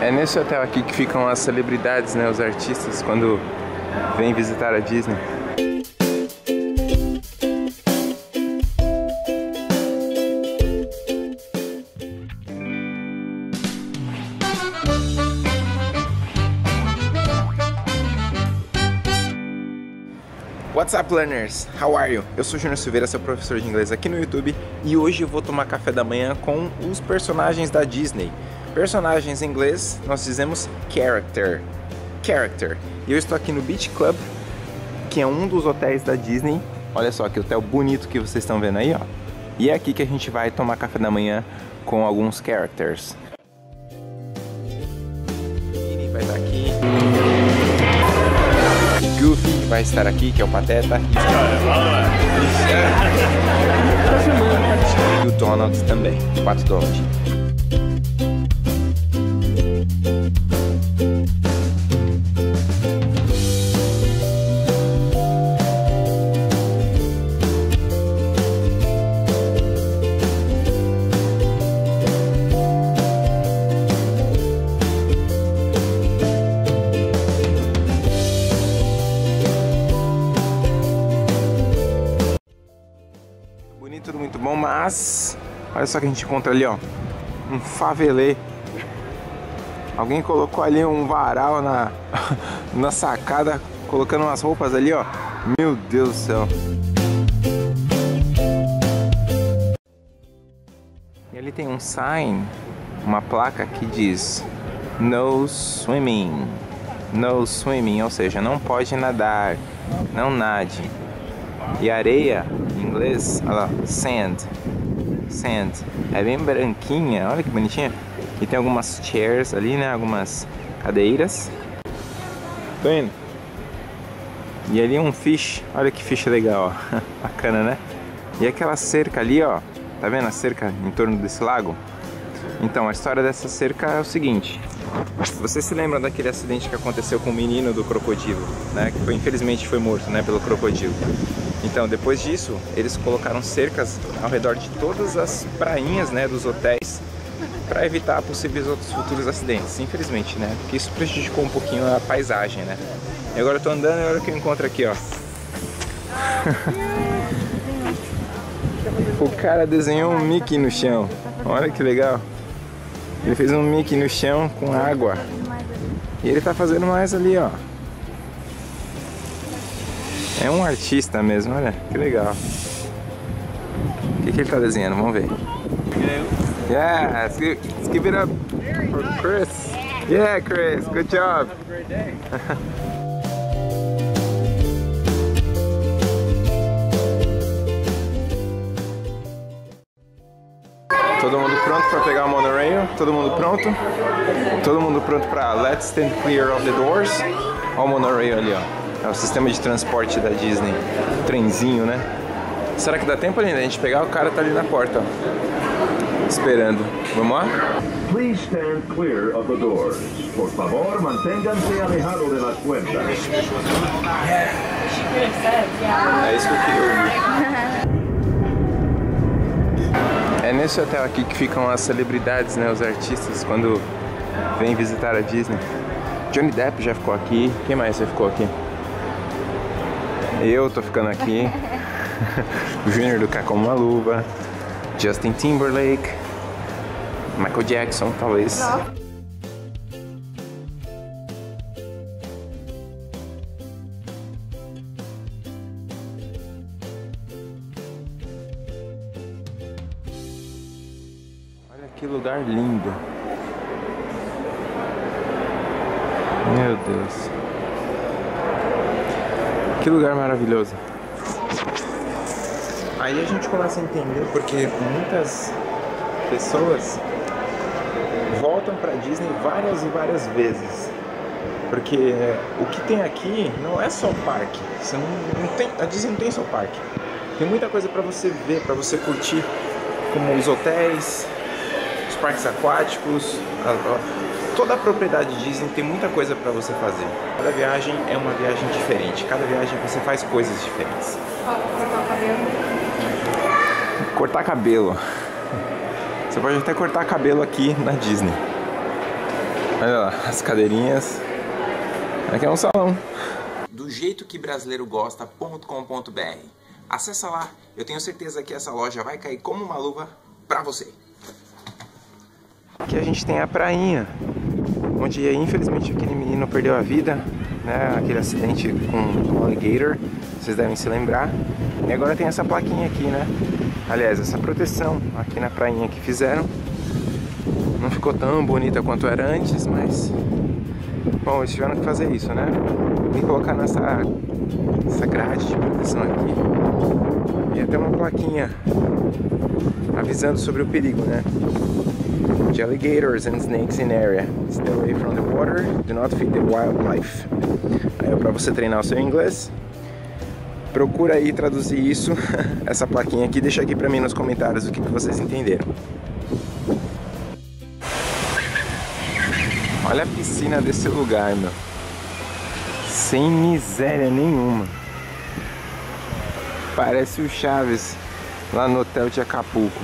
É nesse hotel aqui que ficam as celebridades, né, os artistas quando vêm visitar a Disney. What's up, learners? How are you? Eu sou Júnior Silveira, seu professor de inglês aqui no YouTube e hoje eu vou tomar café da manhã com os personagens da Disney. Personagens em inglês nós dizemos character. Character. E eu estou aqui no Beach Club, que é um dos hotéis da Disney. Olha só que hotel bonito que vocês estão vendo aí, ó. E é aqui que a gente vai tomar café da manhã com alguns characters. Vai estar aqui, que é o Pateta. E o Donald também, o Pato Donald. Bonito, tudo muito bom, mas olha só que a gente encontra ali, ó, um favelê. Alguém colocou ali um varal na, na sacada, colocando umas roupas ali, ó. Meu Deus do céu. E ali tem um sign, uma placa que diz No swimming. No swimming, ou seja, não pode nadar, não nade. E areia, inglês, olha lá, sand. Sand. É bem branquinha, olha que bonitinha. E tem algumas chairs ali, né? Algumas cadeiras. Tô indo. E ali um fish, olha que fish legal, ó. Bacana, né? E aquela cerca ali, ó. Tá vendo a cerca em torno desse lago? Então, a história dessa cerca é o seguinte. Você se lembra daquele acidente que aconteceu com o menino do crocodilo, né? Que foi, infelizmente foi morto, né, pelo crocodilo. Então, depois disso, eles colocaram cercas ao redor de todas as prainhas, né, dos hotéis, para evitar possíveis outros futuros acidentes. Infelizmente, né? Porque isso prejudicou um pouquinho a paisagem, né? E agora eu tô andando e olha o que eu encontro aqui, ó. o cara desenhou um Mickey no chão. Olha que legal. Ele fez um Mickey no chão com água. E ele tá fazendo mais ali, ó. É um artista mesmo, olha, que legal. O que, que ele tá desenhando? Vamos ver. Yeah, let's give, let's give it up for Chris. Yeah, Chris, good job. Have a great day. Todo mundo pronto para pegar o monorail? Todo mundo pronto? Todo mundo pronto para Let's Stand Clear of the Doors? Olha o monorail ali, ó. É o sistema de transporte da Disney. O trenzinho, né? Será que dá tempo ainda? A gente pegar? O cara tá ali na porta, ó. Esperando. Vamos lá? Please stand clear of the doors. Por favor, manténganse alejado de las puertas. É isso que eu queria ouvir. É nesse hotel aqui que ficam as celebridades, né? Os artistas quando vêm visitar a Disney. Johnny Depp já ficou aqui. Quem mais já ficou aqui? Eu tô ficando aqui. o Júnior do Cá como uma luva. Justin Timberlake. Michael Jackson, talvez. Olha que lugar lindo. Meu Deus. Que lugar maravilhoso. Aí a gente começa a entender porque muitas pessoas voltam para Disney várias e várias vezes. Porque o que tem aqui não é só o parque. Você não, não tem, a Disney não tem só o parque. Tem muita coisa para você ver, para você curtir, como os hotéis, os parques aquáticos, a- toda a propriedade Disney tem muita coisa para você fazer. Cada viagem é uma viagem diferente. Cada viagem você faz coisas diferentes. Cortar cabelo. Cortar cabelo. Você pode até cortar cabelo aqui na Disney. Olha lá, as cadeirinhas. Aqui é um salão. Do jeito que brasileiro gosta.com.br. Acessa lá, eu tenho certeza que essa loja vai cair como uma luva pra você. Aqui a gente tem a prainha, onde infelizmente aquele menino perdeu a vida, né? Aquele acidente com o alligator, vocês devem se lembrar. E agora tem essa plaquinha aqui, né? Aliás, essa proteção aqui na prainha que fizeram. Não ficou tão bonita quanto era antes, mas bom, eles tiveram que fazer isso, né? E colocar nessa essa grade de proteção aqui. Até uma plaquinha avisando sobre o perigo, né? De alligators and snakes in area. Stay away from the water. Do not feed the wildlife. Aí é para você treinar o seu inglês. Procura aí traduzir isso, essa plaquinha aqui, deixa aqui pra mim nos comentários o que, que vocês entenderam. Olha a piscina desse lugar, meu. Sem miséria nenhuma. Parece o Chaves lá no hotel de Acapulco.